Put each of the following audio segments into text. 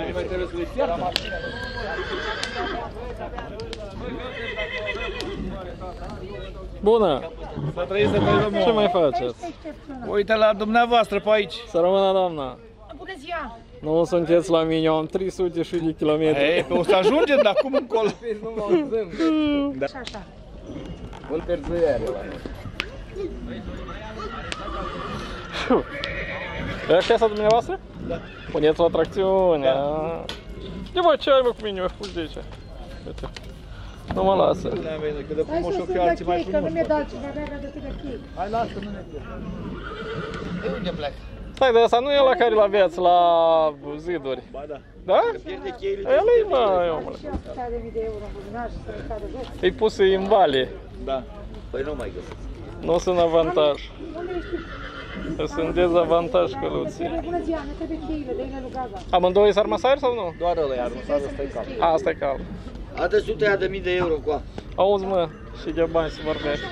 mine. trebuie să le pierdă. Bună! Să trăiți să trăiți, Ce mai faceți? Uite la dumneavoastră pe aici. Să rămână doamna. Bună ziua! Nu sunteți la mine, eu am 300 și de Ei, kilometri. pe o să ajungem de acum încolo. Nu mă auzim. Așa, așa. Întârziere la noi. Ăștia sunt dumneavoastră? Da. Puneți la tracțiune. Da. Ce mă, ce ai mă cu mine, mă, fugi de aici. Uite. Nu mă lasă. Ne-am venit, cât de Hai frumos să o se fi dă alții mai chei, că nu frumoși. mi-e dat ceva, avea de de chei. Hai, lasă, nu ne De unde plec? Stai, dar ăsta nu e la care l aveți la ziduri. Ba da. Da? Pierde cheile. El e, mă, omule. Și 100 de mii de euro în buzunar și să le cadă jos. E pus în vale. Da. Păi nu mai găsesc. Nu sunt avantaj. Unde ești? Sunt dezavantaj căluții. Trebuie bună ziua, ne trebuie cheile, dă-i lui Gaga. Amândouă sunt armasari sau nu? Doar ăla iar, nu s-a ăsta e cap. A, asta e cal. Adă sute de mii de euro cu a. Auzi, mă, și de bani se vorbește.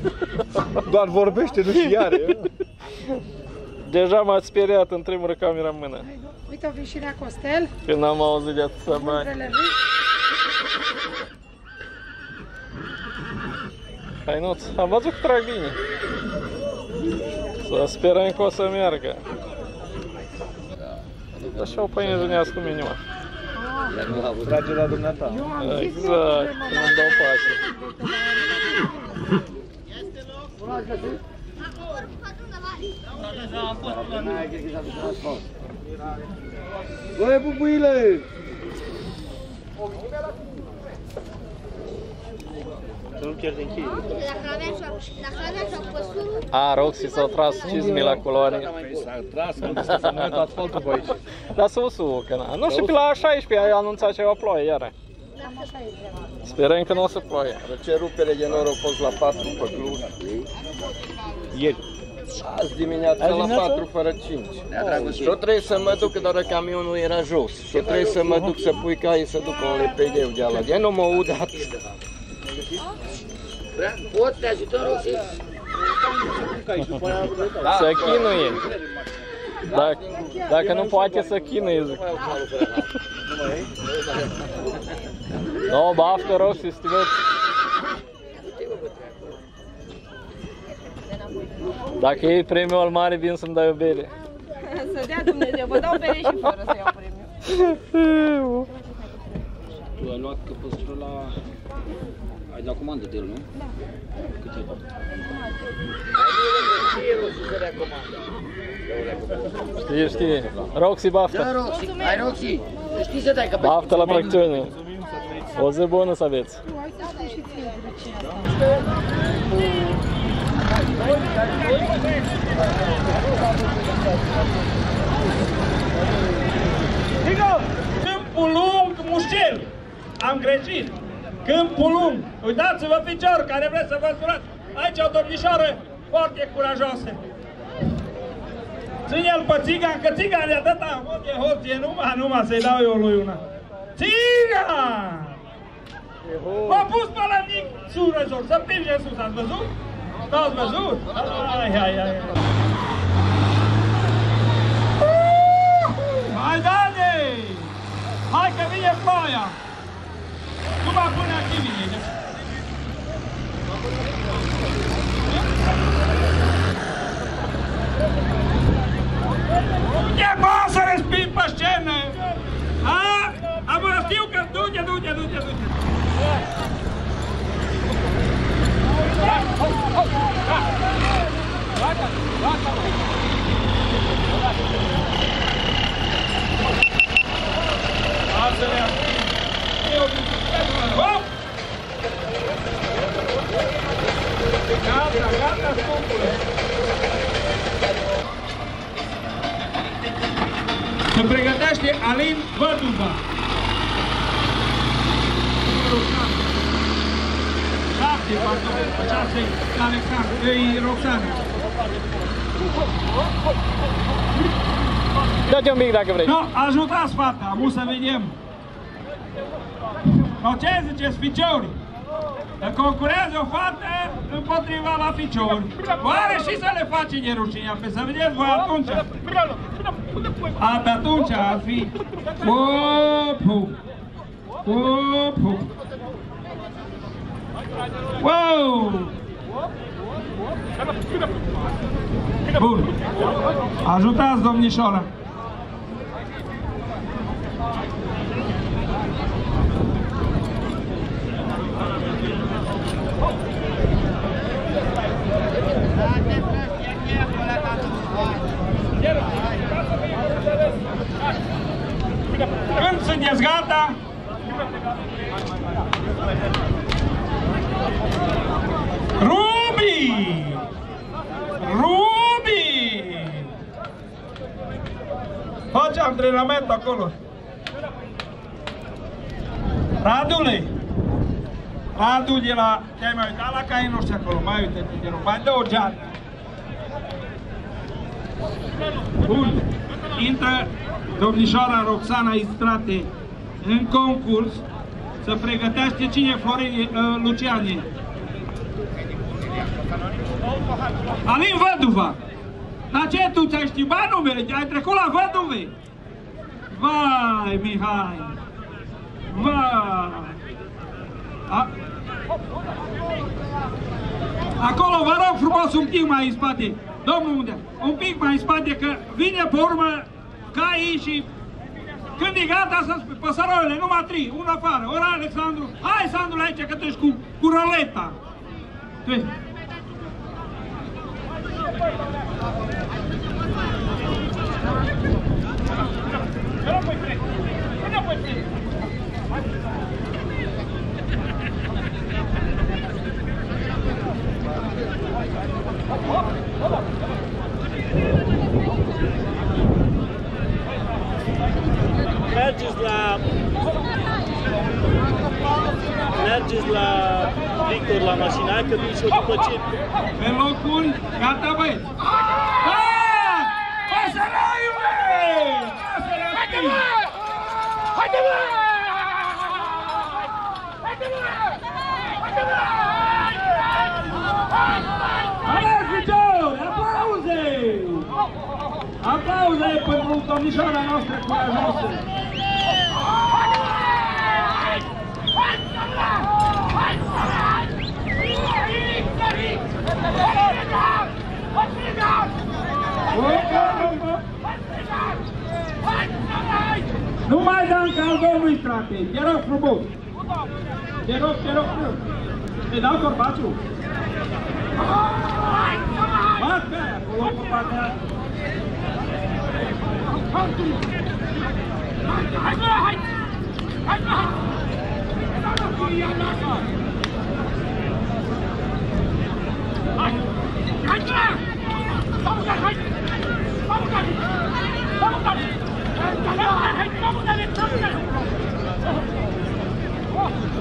Doar vorbește, nu și are. Deja m-ați speriat în tremură camera în mână. Uite, o vin și la Costel, Când am auzit de atâția bani. mândrele lui. Hainuț, am văzut că trag bine. Să sperăm că o să meargă. Așa o pâine dunească minima. Trage la dumneata. Eu am zis, eu Exact, trebuie nu-mi dau pace. Băi, bubuile! Să nu pierdem cheile. Dacă aveam și dacă aveam și apăsuri, A, Roxy s-au tras cizmi la culoare. S-a tras, am zis că să nu dat asfaltul pe aici. Dar să usucă, na. Nu, și pe la 16 ai anunțat ceva ploaie, iară. Cam așa e treaba. Sperăm că nu o să ploaie. Ce rupere de noroc a fost la 4 pe Cluj. Ieri. Azi dimineața Azi la dimineața? 4 fără 5. Și o trebuie să mă duc, dar camionul era jos. Și o trebuie să mă duc să pui caii să duc un lepedeu de ala. De nu mă aud atât. Pot te ajută, Roxy? Să chinuie. Dacă, dacă nu poate să chinuie, zic. No, baftă, Roxy, să te vezi. Dacă iei premiul al mare, vin să-mi dai o bere. Să dea Dumnezeu, vă dau bere și fără să iau premiu. Tu ai luat căpăstrul la... Ai dat comandă de el, nu? Da. Cât ai dat? Știi, știi. Roxy, baftă. Da, Roxy, ai Roxy. Știi să dai că pe Baftă la tracțiune. O zi bună să aveți. Tu, hai să spui și ție de ce. Câmpul lung mușel. Am greșit. Câmpul lung. Uitați-vă picior care vreți să vă surați. Aici o domnișoară foarte curajoasă. Ține-l pe țigan, că țigan e atâta hoție, hoție, numai, numai să-i dau eu lui una. Țigan! M-a pus pe la mic sură jos, să pringe sus, ați văzut? N-ați văzut? Hai, hai, hai. Hai, Dani! Hai că vine ploaia! Numai până aici vine. Ce poți să respiri pe scenă? A? Am știu că du-te, du-te, du-te, du-te. Lasă-le. Eu din Hop! Gata, gata, scumpule. Se pregătește Alin Văduva. Șapte, pardon, șase, Alexandru, ei, Roxana. Dă-te un pic dacă vrei. No, ajutați fata, amu să vedem. No, ce ziceți, ficiori? Că concurează o fată împotriva la ficiori. Oare și să le face de rușine, pe să vedeți voi atunci. A, pe atunci ar fi... Opu! Opu! Wow! Bun. Ajutați, domnișoara. Când sunteți gata? Ruby! Ruby! Faci antrenament acolo. Radule! Radu de la... Te-ai mai uitat la caii noștri acolo, mai uite-te, te rog, mai dă o geantă. Bun. Intră domnișoara Roxana Istrate în concurs să pregătește cine Florin uh, Lucianie. Alin Văduva! Dar ce, tu ți-ai știbat numele? Ai trecut la Văduve? Vai, Mihai! Vai! A... Acolo, vă rog frumos, un pic mai în spate. Domnul unde? Un pic mai în spate, că vine pe urmă caii și când e gata să spui, păsăroile, numai trei, una afară. Ora Alexandru, hai Sandru aici că tu ești cu, cu roleta. Tu ești. Mergeți la... Mergeți la Victor la mașina aia, că vin și eu după ce... Pe locul, gata băieți. Da! Păsăraiule! Haide mă! Haide mă! Haide mă! Haide mă! Ales, piciori! Aplauze! Aplauze pentru domnișoara noastră curajoasă! Nu mai da în cal domnului strate, te rog frumos! Te rog, te rog frumos! Te dau corbaciu! Bat pe aia, acolo pe partea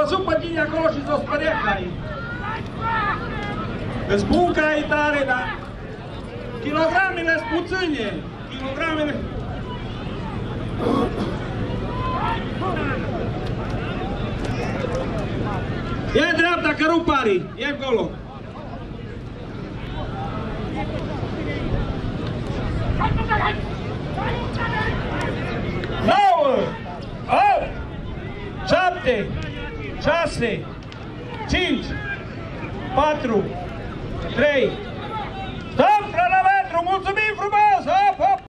văzut pe acolo și s-o spărea caii. Îți spun că ai tare, dar kilogramele sunt puține. Kilogramele... Ia dreapta, că rup pari. Ia încolo. 5, 4,